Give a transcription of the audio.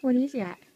我理解。